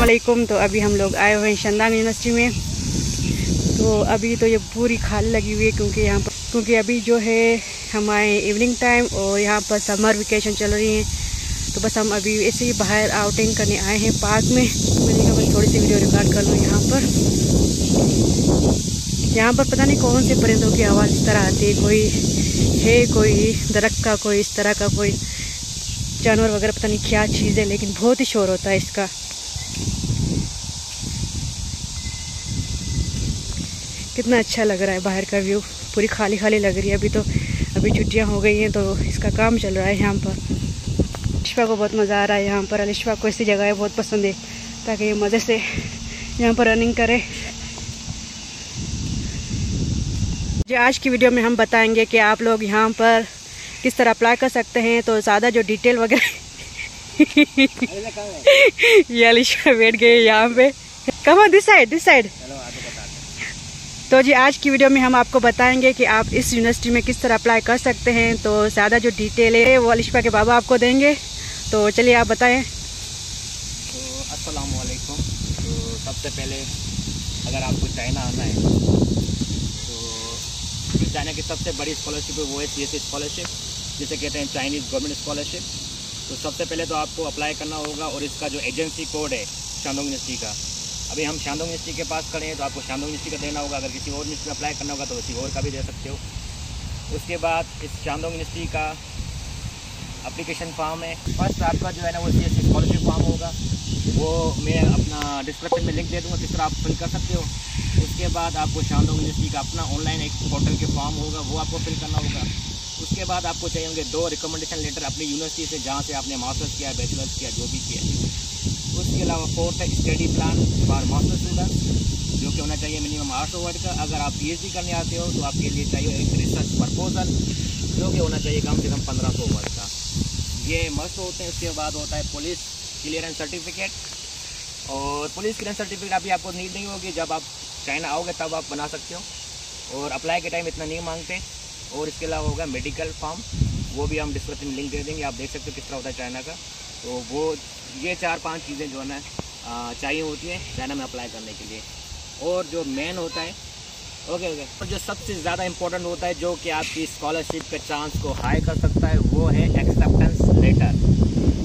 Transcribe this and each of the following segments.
वालेकुम तो अभी हम लोग आए हुए हैं शंदान यूनिवर्सिटी में। तो अभी तो ये पूरी खाली लगी हुई है क्योंकि यहाँ पर क्योंकि अभी जो है हमारे इवनिंग टाइम और यहाँ पर समर वेकेशन चल रही है। तो बस हम अभी ऐसे ही बाहर आउटिंग करने आए हैं पार्क में। मैंने कहा बस थोड़ी सी वीडियो रिकॉर्ड कर लूँ यहाँ पर। यहाँ पर पता नहीं कौन से परिंदों की आवाज़ इस तरह आती है। कोई है, कोई दरख्त का, कोई इस तरह का, कोई जानवर वगैरह, पता नहीं क्या चीज़ है, लेकिन बहुत ही शोर होता है इसका। कितना अच्छा लग रहा है बाहर का व्यू पूरी खाली खाली लग रही है। अभी तो अभी छुट्टियाँ हो गई हैं तो इसका काम चल रहा है यहाँ पर। अलिशा को बहुत मज़ा आ रहा है यहाँ पर अलिशा को ऐसी जगह बहुत पसंद है ताकि ये मज़े से यहाँ पर रनिंग करे। जो आज की वीडियो में हम बताएँगे कि आप लोग यहाँ पर किस तरह अप्लाई कर सकते हैं तो ज़्यादा जो डिटेल वगैरह ये अलिशा बैठ गए यहाँ पे। Come this side this side तो जी, आज की वीडियो में हम आपको बताएँगे कि आप इस यूनिवर्सिटी में किस तरह अप्लाई कर सकते हैं। तो ज़्यादा जो डिटेल है, वो अलिशा के बाबा आपको देंगे। तो चलिए आप बताएँ। तो वालेकुम तो सबसे पहले अगर आपको चाइना आना है तो चाइना की सबसे बड़ी स्कॉलरशिप है, वो है सी स्कॉलरशिप जिसे कहते हैं चाइनीज़ गवर्नमेंट स्कॉलरशिप तो सबसे पहले तो आपको अप्लाई करना होगा और इसका जो एजेंसी कोड है शांदोंग यूनिवर्सिटी का। अभी हम शांदोंग यूनिवर्सिटी के पास खड़े हैं तो आपको शांदोंग यूनिवर्सिटी का देना होगा। अगर किसी और यूनिवर्सिटी में अप्लाई करना होगा तो किसी और का भी दे सकते हो। उसके बाद इस शांदोंग यूनिवर्सिटी का अप्लीकेशन फॉर्म है। फ़र्स्ट आपका जो है ना, वो सी एस स्कॉलरशिप फॉर्म होगा। वो मैं अपना डिस्क्रिप्शन में लिंक दे दूँगा, किस तरह आप फिल कर सकते हो। उसके बाद आपको शांदोंग यूनिवर्सिटी का अपना ऑनलाइन एक पोर्टल के फॉर्म होगा, वो आपको फिल करना होगा। उसके बाद आपको चाहिए होंगे दो रिकमेंडेशन लेटर अपनी यूनिवर्सिटी से, जहाँ से आपने मास्टर्स किया बैचलर्स किया, जो भी किया। उसके अलावा फोर्थ है study plan for master student जो कि होना चाहिए मिनिमम आठ सौ वर्ड का। अगर आप पीएचडी करने आते हो तो आपके लिए चाहिए एक रिसर्च प्रपोजल जो कि होना चाहिए कम से कम पंद्रह सौ वर्ड का। ये मस्त होते हैं, उसके बाद होता है पुलिस क्लियरेंस सर्टिफिकेट और पुलिस क्लियरेंस सर्टिफिकेट अभी आपको नीड नहीं होगी। जब आप चाइना आओगे, तब आप बना सकते हो। और अप्लाई के टाइम इतना नहीं मांगते। और इसके अलावा होगा मेडिकल फॉर्म वो भी हम डिस्क्रिप्शन लिंक दे देंगे। आप देख सकते हो किस तरह होता है चाइना का। तो वो, ये चार पाँच चीज़ें जो है ना चाहिए होती हैं चाइना में अप्लाई करने के लिए। और जो मेन होता है ओके ओके और जो सबसे ज़्यादा इम्पोर्टेंट होता है, जो कि आपकी स्कॉलरशिप के चांस को हाई कर सकता है, वो है एक्सेप्टेंस लेटर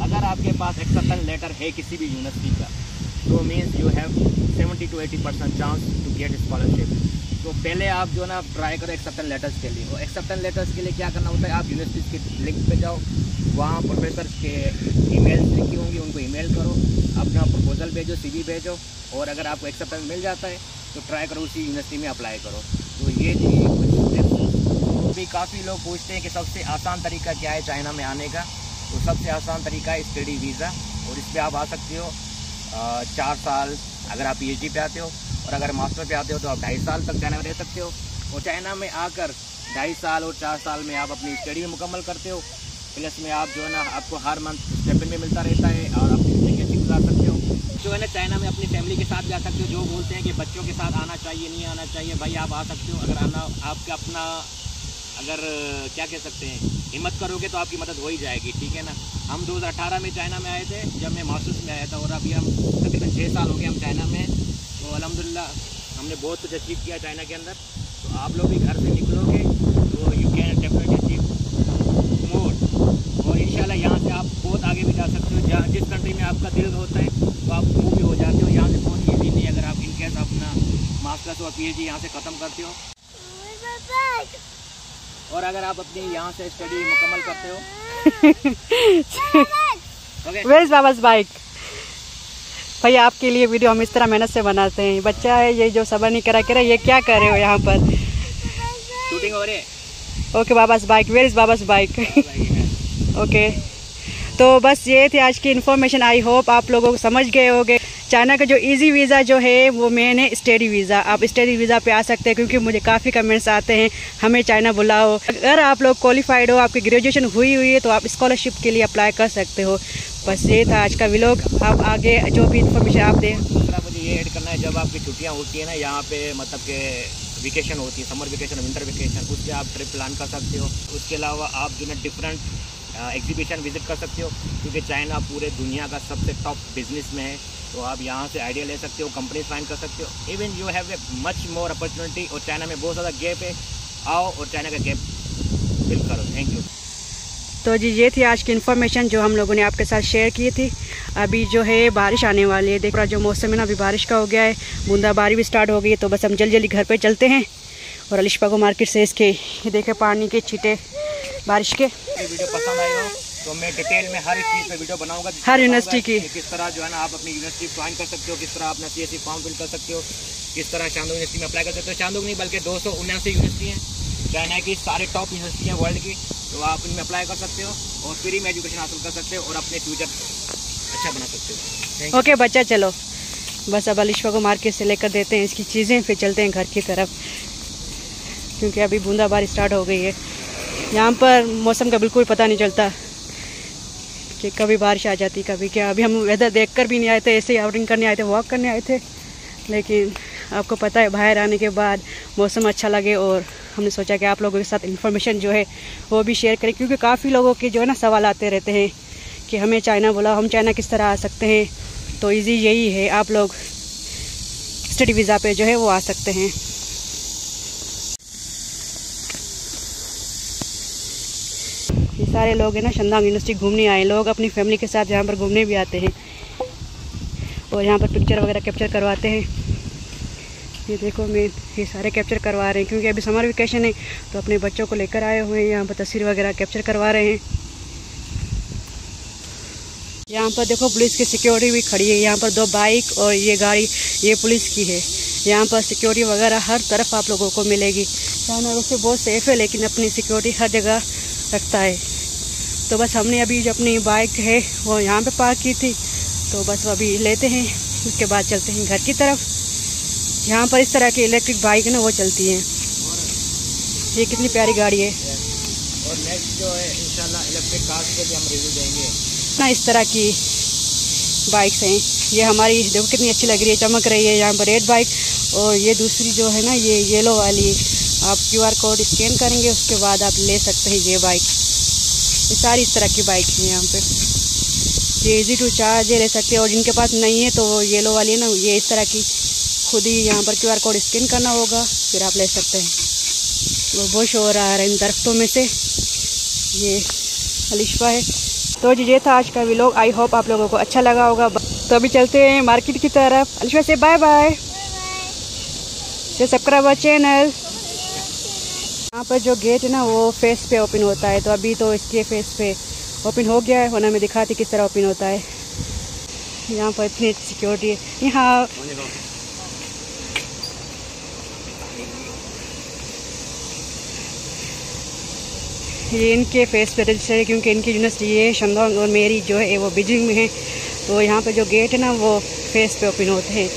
अगर आपके पास एक्सेप्टेंस लेटर है किसी भी यूनिवर्सिटी का तो means you have seventy two eighty percent chance to get scholarship तो पहले आप जो ना ट्राई करो एक्सेप्टेंस लेटर्स के लिए। और एक्सेप्टेंस लेटर्स के लिए क्या करना होता है, आप यूनिवर्सिटी के लिंक पे जाओ। वहाँ प्रोफेसर के ईमेल्स लिखी होंगी, उनको ईमेल करो। अपना प्रपोजल भेजो सीवी भेजो। और अगर आपको एक्सेप्टेंस मिल जाता है तो ट्राई करो उसी यूनिवर्सिटी में अप्लाई करो। तो ये कुछ अभी काफ़ी लोग पूछते हैं कि सबसे आसान तरीका क्या है चाइना में आने का। तो सबसे आसान तरीका है स्टडी वीज़ा और इस पर आप आ सकते हो चार साल। अगर आप पी पे आते हो और अगर मास्टर पे आते हो तो आप ढाई साल तक चाइना में रह सकते हो। और चाइना में आकर ढाई साल और चार साल में आप अपनी स्टडी मुकम्मल करते हो। प्लस में आप जो है ना, आपको हर मंथ स्टेपन में मिलता रहता है और अच्छी गुजार सकते हो। जो है ना, चाइना में अपनी फैमिली के साथ जा सकते हो। जो बोलते हैं कि बच्चों के साथ आना चाहिए, नहीं आना चाहिए, भाई आप आ सकते हो। अगर आना, आपका अपना, अगर, क्या कह सकते हैं, हिम्मत करोगे तो आपकी मदद हो ही जाएगी, ठीक है ना? हम 2018 में चाइना में आए थे, जब मैं मास्टर्स में आया था और अभी हम तकरीबन छः साल हो गए हम चाइना में। तो अलहमदिल्ला हमने बहुत कुछ अचीव किया चाइना के अंदर। तो आप लोग भी घर से निकलोगे तो you can definitely achieve more और इंशाल्लाह यहाँ से आप बहुत आगे भी जा सकते हो। जहाँ जिस कंट्री में आपका दिल होता है तो आप मूव भी हो जाते हो। यहाँ से बहुत ईजी नहीं अगर आप इनकेस अपना मास्टर्स और पी एच डी यहाँ से ख़त्म करते हो। और अगर आप अपनी यहाँ से स्टडी मुकम्मल करते हो। ओके इज़ बाबा's भैया आपके लिए वीडियो हम इस तरह मेहनत से बनाते हैं। बच्चा है ये जो सबर नहीं करा करा ये क्या कर रहे हो यहाँ पर? शूटिंग हो रही है? ओके बाबा's बाइक वेयर इज़ बाबा's बाइक? ओके। तो बस ये थी आज की इन्फॉर्मेशन आई होप आप लोगों को समझ गए होगे। चाइना का जो इजी वीज़ा जो है वो मेन है स्टडी वीज़ा आप स्टडी वीज़ा पे आ सकते हैं क्योंकि मुझे काफ़ी कमेंट्स आते हैं। हमें चाइना बुलाओ। अगर आप लोग क्वालिफाइड हो आपकी ग्रेजुएशन हुई हुई है तो आप स्कॉलरशिप के लिए अप्लाई कर सकते हो। बस ये था आज का व्लॉग आप आगे जो भी इन्फॉर्मेशन आप दें। दूसरा मुझे ये ऐड करना है, जब आपकी छुट्टियाँ होती है ना, यहाँ पे मतलब के वेकेशन होती है समर वेकेशन विंटर वेकेशन उससे आप ट्रिप प्लान कर सकते हो। उसके अलावा आप जो है डिफरेंट एग्जीबिशन विज़िट कर सकते हो, क्योंकि चाइना पूरे दुनिया का सबसे टॉप बिज़नेस में है। तो आप यहाँ से आइडिया ले सकते हो कंपनी फाइंड कर सकते हो। Even you have a much more opportunity और चाइना में बहुत ज़्यादा गैप है। आओ और चाइना का गैप फिल करो। थैंक यू तो जी ये थी आज की इन्फॉर्मेशन जो हम लोगों ने आपके साथ शेयर की थी। अभी जो है बारिश आने वाली है। देख रहा जो मौसम है ना अभी बारिश का हो गया है। बूंदाबारी भी स्टार्ट हो गई है तो बस हम जल्दी जल्दी घर पर चलते हैं। और अलिशपा को मार्केट से इसके ये देखे पानी के छीटे बारिश के। वीडियो पसंद आई हो तो मैं डिटेल में हर चीज़ पे वीडियो बनाऊँगा। हर यूनिवर्सिटी की। किस तरह जो है ना आप अपनी यूनिवर्सिटी ज्वाइन कर सकते हो किस तरह अपना सी फॉर्म फिल कर सकते हो किस तरह चांदोग यूनिवर्सिटी में अप्लाई कर सकते हो। चांदोग नहीं बल्कि दो सौ उन्यासी यूनिवर्सिटी हैं। चाइना की सारे टॉप यूनिवर्सिटी हैं वर्ल्ड की। तो आप इनमें अप्लाई कर सकते हो और फ्री में एजुकेशन हासिल कर सकते हो और अपने फ्यूचर अच्छा बना सकते हो। ओके बच्चा, चलो। बस अब अलिशपा को मार्केट से लेकर देते हैं इसकी चीज़ें, फिर चलते हैं घर की तरफ़। क्योंकि अभी बूंदाबारी स्टार्ट हो गई है। यहाँ पर मौसम का बिल्कुल पता नहीं चलता कि कभी बारिश आ जाती, कभी क्या। अभी हम वेदर देख कर भी नहीं आए थे, ऐसे ही आउटिंग करने आए थे वॉक करने आए थे। लेकिन आपको पता है, बाहर आने के बाद मौसम अच्छा लगे और हमने सोचा कि आप लोगों के साथ इन्फॉर्मेशन जो है, वो भी शेयर करें, क्योंकि काफ़ी लोगों के जो है ना सवाल आते रहते हैं कि हमें चाइना बुलाओ हम चाइना किस तरह आ सकते हैं? तो इजी यही है, आप लोग स्टडी वीज़ा पे जो है वो आ सकते हैं। ये सारे लोग हैं ना शंदांग यूनिवर्सिटी घूमने आए लोग अपनी फैमिली के साथ यहाँ पर घूमने भी आते हैं और यहाँ पर पिक्चर वगैरह कैप्चर करवाते हैं। ये देखो, मैं ये सारे कैप्चर करवा रहे हैं, क्योंकि अभी समर वेकेशन है तो अपने बच्चों को लेकर आए हुए हैं, यहाँ पर तस्वीर वगैरह कैप्चर करवा रहे हैं। यहाँ पर देखो, पुलिस की सिक्योरिटी भी खड़ी है, यहाँ पर दो बाइक और ये गाड़ी, ये पुलिस की है। यहाँ पर सिक्योरिटी वगैरह हर तरफ़ आप लोगों को मिलेगी। चाइना वैसे बहुत सेफ़ है, लेकिन अपनी सिक्योरिटी हर जगह रखता है। तो बस हमने अभी जो अपनी बाइक है, वो यहाँ पे पार्क की थी तो बस अभी लेते हैं, उसके बाद चलते हैं घर की तरफ़। यहाँ पर इस तरह की इलेक्ट्रिक बाइक ना वो चलती हैं। ये कितनी प्यारी गाड़ी है। और नेक्स्ट जो है इंशाल्लाह इलेक्ट्रिक कार्स पे भी हम रिव्यू देंगे। ना इस तरह की बाइक्स हैं। ये हमारी देखो कितनी अच्छी लग रही है चमक रही है यहाँ पर रेड बाइक और ये दूसरी जो है ना ये येलो वाली आप क्यू आर कोड स्कैन करेंगे उसके बाद आप ले सकते हैं ये बाइक ये सारी इस तरह की बाइक हैं यहाँ पे। ये इजी टू चार्ज ले सकते हैं। और जिनके पास नहीं है तो वो येलो वाली है ना ये इस तरह की खुद ही यहाँ पर क्यू आर कोड स्कैन करना होगा फिर आप ले सकते हैं। वो बुश हो रहा है इन दरख्तों में से। ये अलिशफा है। तो जी ये था आज का व्लॉग आई होप आप लोगों को अच्छा लगा होगा। तो अभी चलते हैं मार्केट की तरफ़। अलिशफा से बाय बाय से सब्सक्राइब आवर चैनल यहाँ पर जो गेट है ना वो फेस पे ओपन होता है। तो अभी तो इसके फेस पे ओपन हो गया है। होना मैं दिखाती किस तरह ओपन होता है। यहाँ पर इतनी सिक्योरिटी है। यहाँ ये इनके फेस पे रजिस्टर है, क्योंकि इनकी यूनिवर्सिटी ये शंदोंग और मेरी जो है वो बीजिंग में है। तो यहाँ पे जो गेट है ना, वो फेस पे ओपन होते हैं।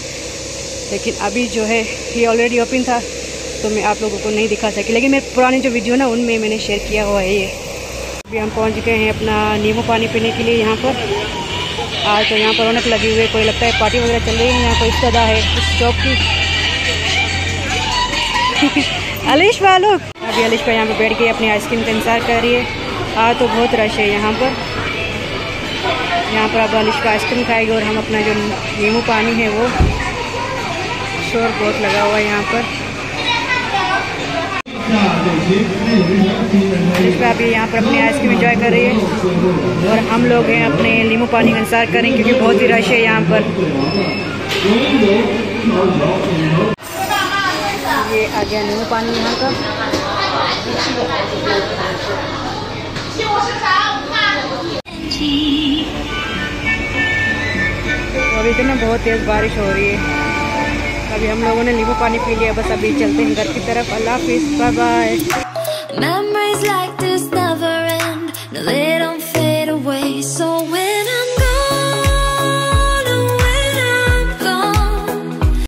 लेकिन अभी जो है, ये ऑलरेडी ओपन था तो मैं आप लोगों को नहीं दिखा सकी। लेकिन मेरे पुराने जो वीडियो ना, उनमें मैंने शेयर किया हुआ है ये। अभी हम पहुँच गए हैं अपना नींबू पानी पीने के लिए यहाँ पर। आज तो यहाँ पर रौनक लगी हुई है, कोई लगता है पार्टी वगैरह चल रही है यहाँ कोई सदा है, इस चौक की। अलिश वालों अभी अलिश पर यहाँ पे बैठ के अपनी आइसक्रीम का इंतज़ार कर रही है। आज तो बहुत रश है यहाँ पर। यहाँ पर अब अलिश का आइसक्रीम खाएगी और हम अपना जो नींबू पानी है वो शोर बहुत लगा हुआ है यहाँ पर। अभी यहाँ पर अपनी आइसक्रीम इंजॉय कर रही है। और हम लोग हैं अपने नींबू पानी का इंतज़ार करें क्योंकि बहुत ही रश है यहाँ पर। आ गया नींबू पानी यहाँ का। तो अभी तो ना बहुत तेज़ बारिश हो रही है। अभी हम लोगों ने नींबू पानी पी लिया, बस अभी चलते हैं घर की तरफ़। अल्लाह हाफिज़ बाय बाय